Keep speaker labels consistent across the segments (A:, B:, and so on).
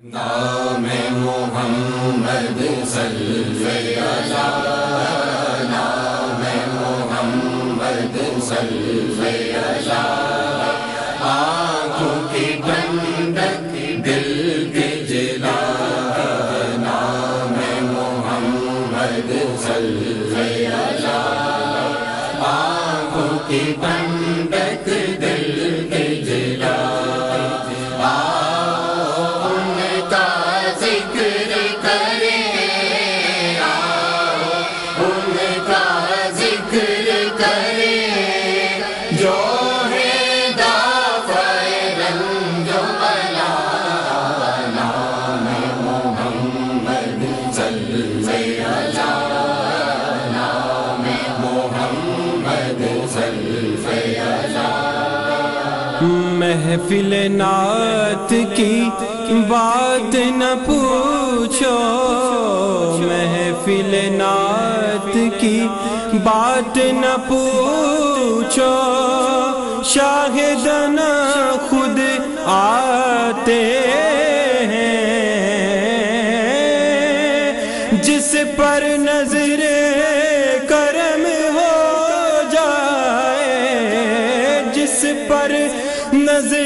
A: नाम मोहम्मद नाम मोहम्मद आँखों की ठंडक दिल के जला नाम मोहम्मद आँखों की ठंडक
B: महफिल नात की बात न पूछो। महफिल नात की बात न पूछो। शाहिदना खुद आते हैं। जिस पर नज़र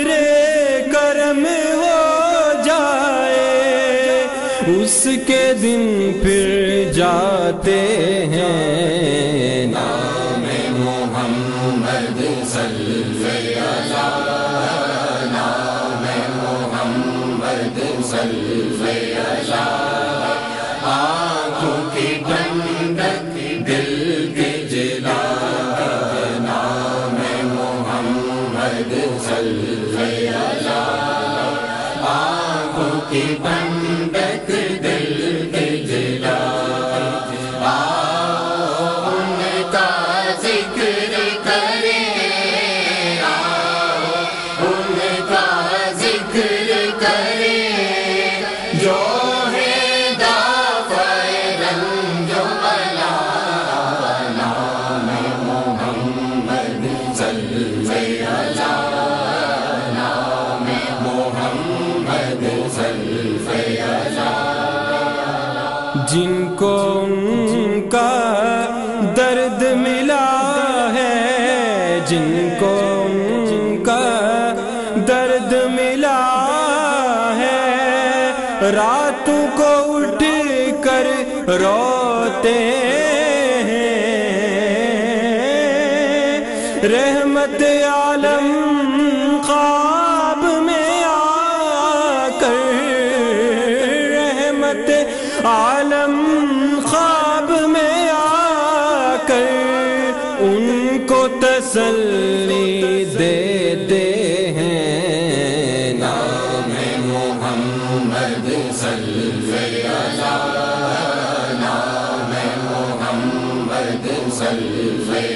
B: नज़र करम हो जाए उसके दिन फिर जाते हैं।
A: नाम मोहम्मद सल्ले अला नाम आँखों
B: जिनको उनका दर्द मिला है, जिनको उनका दर्द मिला है, रातों को उठ कर रोते हैं। रहमत आलम ख्वाब उनको तसल्ली देते हैं।
A: नाम मोहम्मद सल्ले अला नाम मोहम्मद सल्ले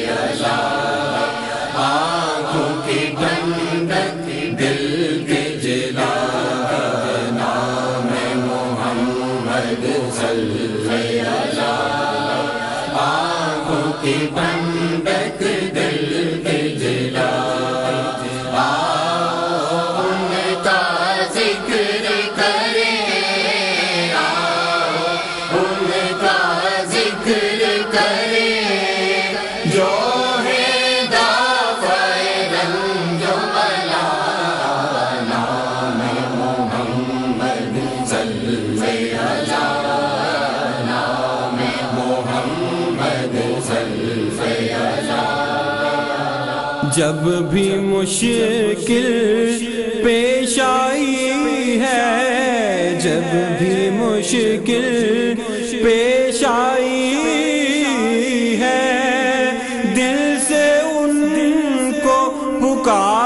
B: जब भी मुश्किल पेश आई है, जब भी मुश्किल पेश आई है, दिल से उनको पुकारा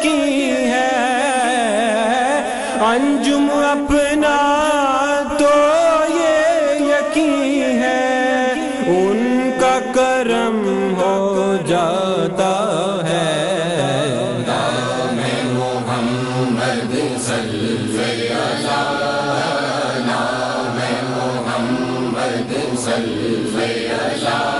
B: यकीन है। अंजुम अपना तो ये यकीन है। उनका करम हो जाता है।
A: नाम